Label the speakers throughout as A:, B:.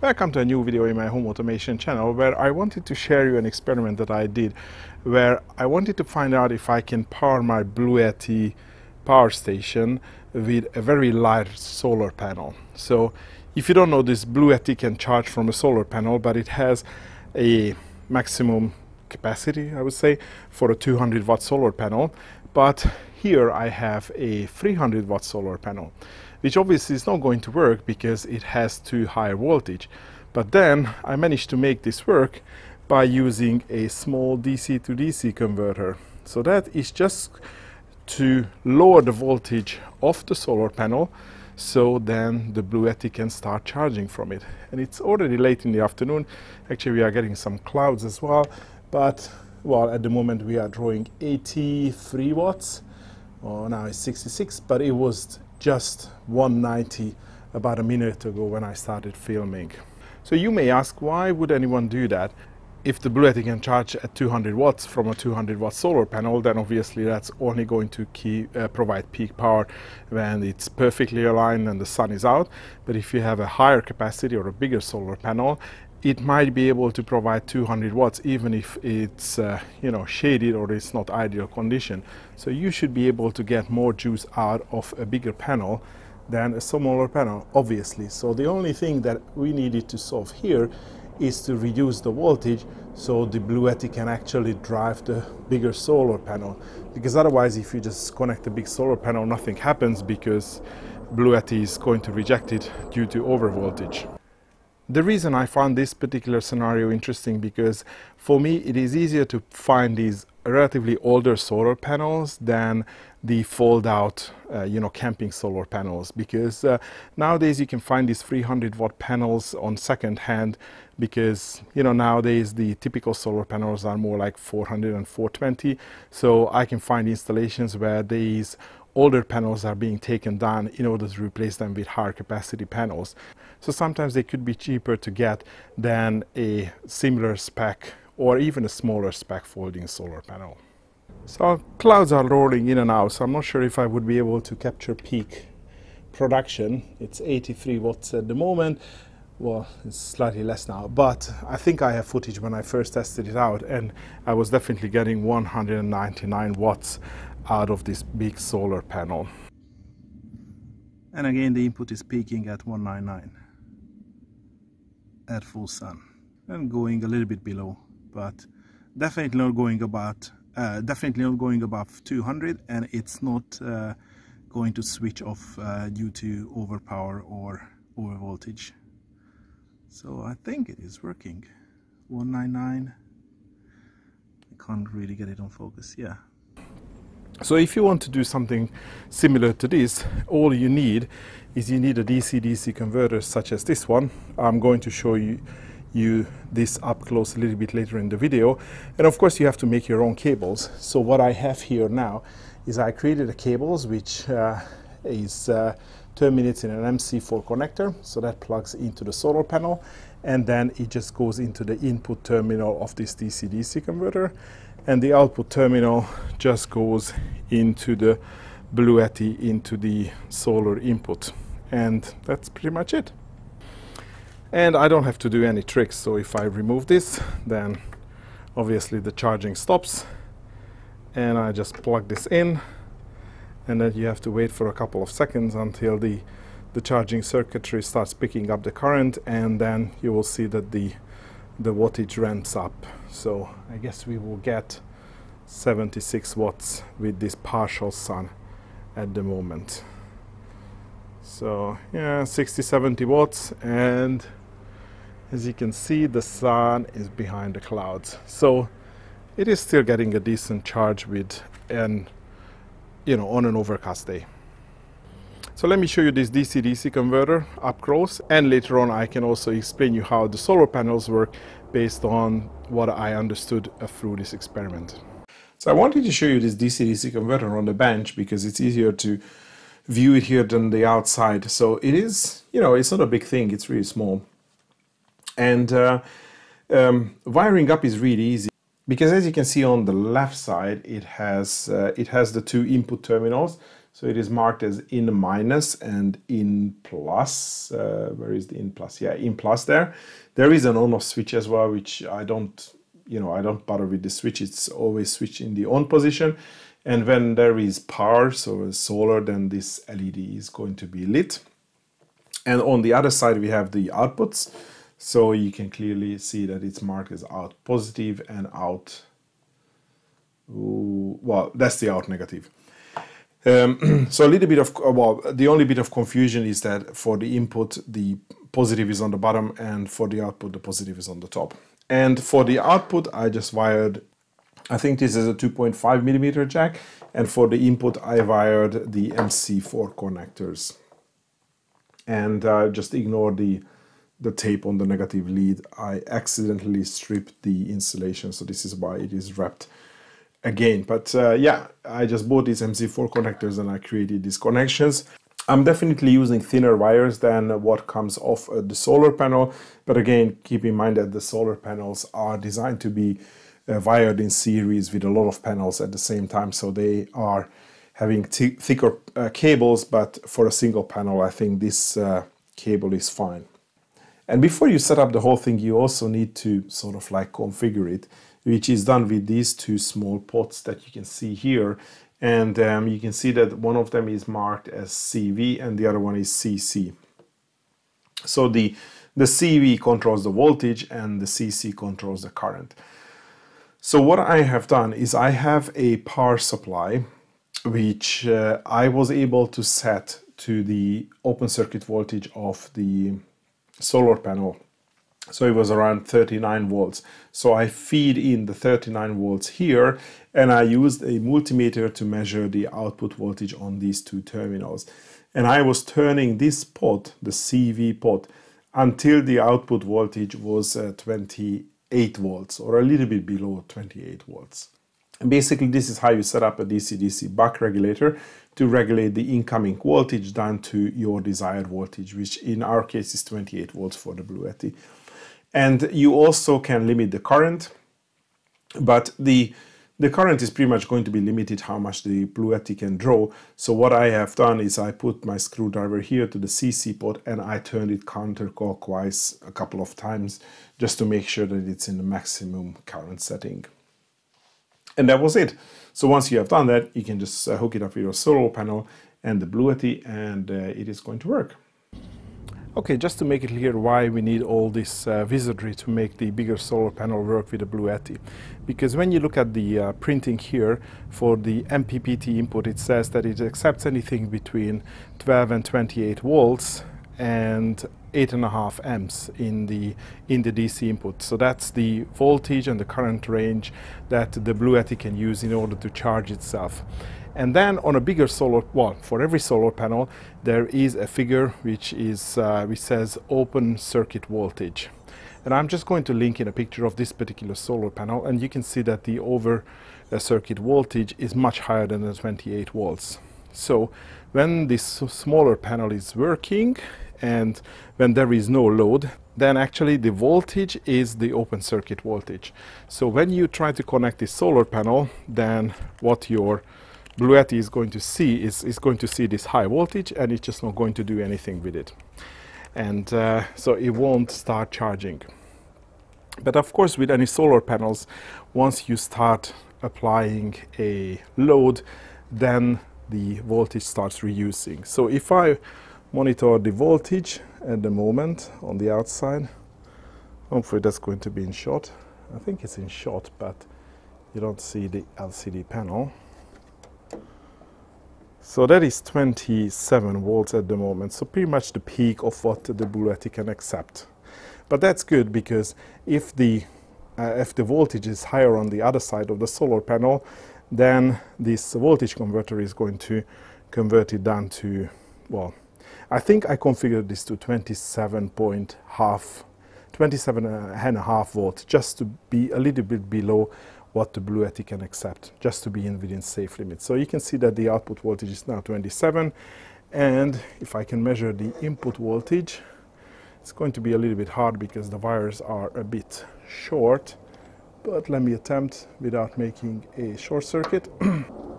A: Welcome to a new video in my home automation channel where I wanted to share you an experiment that I did where I wanted to find out if I can power my Blue Bluetti power station with a very light solar panel. So if you don't know this Blue Bluetti can charge from a solar panel but it has a maximum capacity I would say for a 200 watt solar panel but here I have a 300 watt solar panel which obviously is not going to work because it has too high voltage. But then I managed to make this work by using a small DC to DC converter. So that is just to lower the voltage of the solar panel so then the Bluetti can start charging from it. And it's already late in the afternoon. Actually, we are getting some clouds as well. But, well, at the moment we are drawing 83 watts. Oh, now it's 66, but it was just 190 about a minute ago when I started filming. So you may ask why would anyone do that? If the Bluetti can charge at 200 watts from a 200 watt solar panel, then obviously that's only going to keep, uh, provide peak power when it's perfectly aligned and the sun is out. But if you have a higher capacity or a bigger solar panel, it might be able to provide 200 watts even if it's uh, you know shaded or it's not ideal condition. So you should be able to get more juice out of a bigger panel than a smaller panel obviously. So the only thing that we needed to solve here is to reduce the voltage so the Bluetti can actually drive the bigger solar panel. Because otherwise if you just connect a big solar panel nothing happens because Bluetti is going to reject it due to overvoltage. The reason I found this particular scenario interesting because for me it is easier to find these relatively older solar panels than the fold out uh, you know camping solar panels. Because uh, nowadays you can find these 300 watt panels on second hand because you know nowadays the typical solar panels are more like 400 and 420 so I can find installations where these older panels are being taken down in order to replace them with higher capacity panels. So sometimes they could be cheaper to get than a similar spec or even a smaller spec folding solar panel. So clouds are rolling in and out, so I'm not sure if I would be able to capture peak production. It's 83 watts at the moment. Well, it's slightly less now, but I think I have footage when I first tested it out and I was definitely getting 199 watts out of this big solar panel. And again, the input is peaking at 199 at full sun and going a little bit below, but definitely not going about, uh, definitely not going above 200 and it's not uh, going to switch off uh, due to overpower or over voltage. So I think it is working. 199. I can't really get it on focus. Yeah, so if you want to do something similar to this, all you need is you need a DC-DC converter such as this one. I'm going to show you, you this up close a little bit later in the video. And of course you have to make your own cables. So what I have here now is I created a cables which uh, is uh, terminates in an MC4 connector. So that plugs into the solar panel and then it just goes into the input terminal of this DC-DC converter and the output terminal just goes into the Bluetti into the solar input. And that's pretty much it. And I don't have to do any tricks so if I remove this then obviously the charging stops. And I just plug this in. And then you have to wait for a couple of seconds until the the charging circuitry starts picking up the current. And then you will see that the the wattage ramps up. So I guess we will get 76 watts with this partial sun at the moment. So yeah 60 70 watts and as you can see the sun is behind the clouds. So it is still getting a decent charge with an you know on an overcast day so let me show you this DC-DC converter up close and later on I can also explain you how the solar panels work based on what I understood through this experiment. So I wanted to show you this DC-DC converter on the bench because it's easier to view it here than the outside. So it is, you know, it's not a big thing, it's really small. And uh, um, wiring up is really easy because as you can see on the left side, it has, uh, it has the two input terminals So it is marked as in minus and in plus. Uh, where is the in plus? Yeah, in plus there. There is an on-off switch as well, which I don't, you know, I don't bother with the switch. It's always switch in the on position. And when there is power, so solar, then this LED is going to be lit. And on the other side, we have the outputs. So you can clearly see that it's marked as out positive and out, well, that's the out negative. Um, so a little bit of, well, the only bit of confusion is that for the input, the positive is on the bottom and for the output, the positive is on the top. And for the output, I just wired, I think this is a 2.5 millimeter jack. And for the input, I wired the MC4 connectors. And uh, just ignore the, the tape on the negative lead. I accidentally stripped the insulation. So this is why it is wrapped again. But uh, yeah, I just bought these MC4 connectors and I created these connections. I'm definitely using thinner wires than what comes off uh, the solar panel. But again, keep in mind that the solar panels are designed to be uh, wired in series with a lot of panels at the same time. So they are having thicker uh, cables, but for a single panel, I think this uh, cable is fine. And before you set up the whole thing, you also need to sort of like configure it which is done with these two small pots that you can see here. And um, you can see that one of them is marked as CV and the other one is CC. So the, the CV controls the voltage and the CC controls the current. So what I have done is I have a power supply which uh, I was able to set to the open circuit voltage of the solar panel so it was around 39 volts. So I feed in the 39 volts here and I used a multimeter to measure the output voltage on these two terminals. And I was turning this pot, the CV pot, until the output voltage was uh, 28 volts or a little bit below 28 volts. And basically this is how you set up a DC-DC buck regulator to regulate the incoming voltage down to your desired voltage, which in our case is 28 volts for the Bluetti. And you also can limit the current, but the the current is pretty much going to be limited how much the Bluetti can draw. So what I have done is I put my screwdriver here to the CC port and I turned it counterclockwise a couple of times just to make sure that it's in the maximum current setting. And that was it. So once you have done that, you can just uh, hook it up with your solar panel and the Bluetti and uh, it is going to work. Okay, just to make it clear why we need all this uh, wizardry to make the bigger solar panel work with the Bluetti. Because when you look at the uh, printing here for the MPPT input, it says that it accepts anything between 12 and 28 volts and 8.5 amps in the, in the DC input. So that's the voltage and the current range that the Blue Bluetti can use in order to charge itself. And then on a bigger solar, well, for every solar panel, there is a figure which is, uh, which says open circuit voltage. And I'm just going to link in a picture of this particular solar panel and you can see that the over uh, circuit voltage is much higher than the 28 volts. So when this smaller panel is working and when there is no load, then actually the voltage is the open circuit voltage. So when you try to connect the solar panel, then what your Bluetti is going to see is, is going to see this high voltage and it's just not going to do anything with it. And uh, so it won't start charging. But of course with any solar panels, once you start applying a load, then the voltage starts reducing. So if I monitor the voltage at the moment on the outside, hopefully that's going to be in shot. I think it's in shot, but you don't see the LCD panel. So that is 27 volts at the moment, so pretty much the peak of what the Bluetti can accept. But that's good because if the, uh, if the voltage is higher on the other side of the solar panel, then this voltage converter is going to convert it down to, well, I think I configured this to 27 point half, 27 uh, and a half volts, just to be a little bit below what the Blue Bluetti can accept, just to be in within safe limits. So you can see that the output voltage is now 27, and if I can measure the input voltage, it's going to be a little bit hard because the wires are a bit short, but let me attempt without making a short circuit.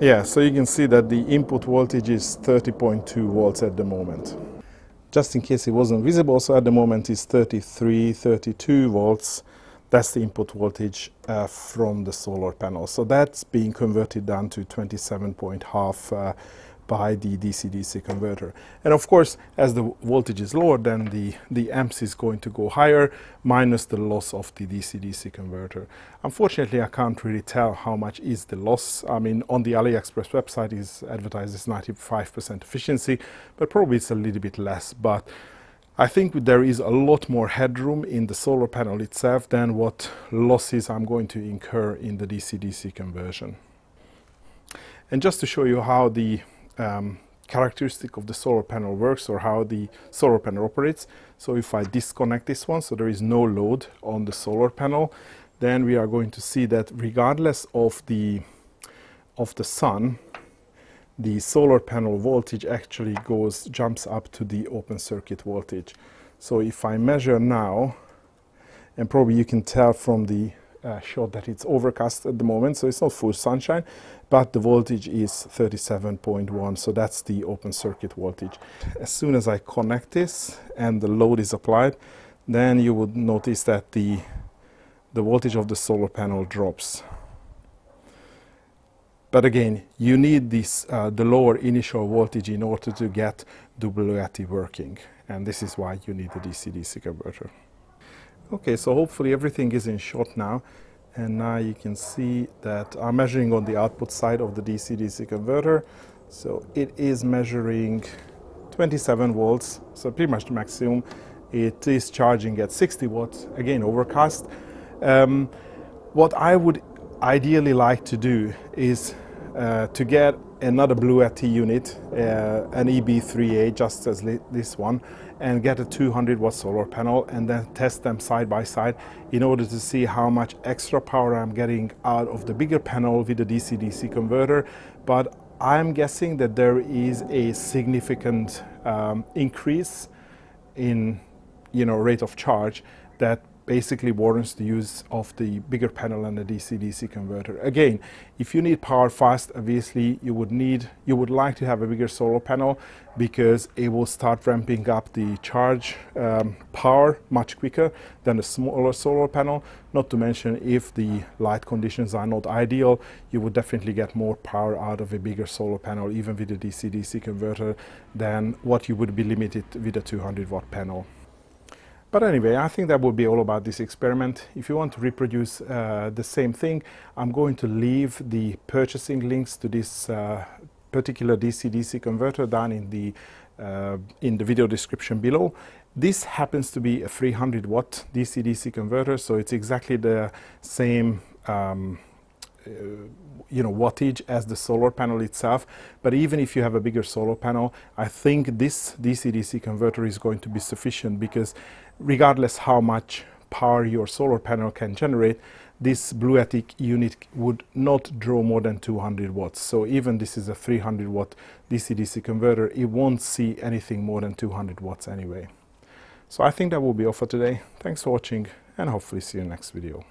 A: Yeah, so you can see that the input voltage is 30.2 volts at the moment. Just in case it wasn't visible, so at the moment it's 33, 32 volts. That's the input voltage uh, from the solar panel. So that's being converted down to 27.5 uh, by the DC-DC converter. And of course, as the voltage is lower, then the, the amps is going to go higher, minus the loss of the DC-DC converter. Unfortunately, I can't really tell how much is the loss. I mean, on the AliExpress website is advertised as 95% efficiency, but probably it's a little bit less. But I think there is a lot more headroom in the solar panel itself than what losses I'm going to incur in the DC-DC conversion. And just to show you how the um, characteristic of the solar panel works or how the solar panel operates. So if I disconnect this one, so there is no load on the solar panel, then we are going to see that regardless of the of the sun, the solar panel voltage actually goes jumps up to the open circuit voltage. So if I measure now, and probably you can tell from the uh, shot that it's overcast at the moment, so it's not full sunshine, but the voltage is 37.1, so that's the open circuit voltage. As soon as I connect this and the load is applied, then you would notice that the, the voltage of the solar panel drops. But again, you need this, uh, the lower initial voltage in order to get Bluetti working. And this is why you need the DC-DC converter. Okay, so hopefully everything is in shot now. And now you can see that I'm measuring on the output side of the DC-DC converter. So it is measuring 27 volts, so pretty much the maximum. It is charging at 60 watts, again overcast. Um, what I would ideally like to do is uh, to get another Bluetti unit, uh, an EB3A just as this one, and get a 200 watt solar panel and then test them side by side in order to see how much extra power I'm getting out of the bigger panel with the DC-DC converter. But I'm guessing that there is a significant um, increase in you know rate of charge that basically warrants the use of the bigger panel and the DC-DC converter. Again, if you need power fast, obviously you would need, you would like to have a bigger solar panel because it will start ramping up the charge um, power much quicker than a smaller solar panel. Not to mention if the light conditions are not ideal, you would definitely get more power out of a bigger solar panel, even with a DC-DC converter, than what you would be limited with a 200 watt panel. But anyway, I think that will be all about this experiment. If you want to reproduce uh, the same thing, I'm going to leave the purchasing links to this uh, particular DC-DC converter down in the, uh, in the video description below. This happens to be a 300 watt DC-DC converter, so it's exactly the same um, Uh, you know wattage as the solar panel itself but even if you have a bigger solar panel I think this DC-DC converter is going to be sufficient because regardless how much power your solar panel can generate, this Bluetti unit would not draw more than 200 watts. So even this is a 300 watt DC-DC converter, it won't see anything more than 200 watts anyway. So I think that will be all for today. Thanks for watching and hopefully see you next video.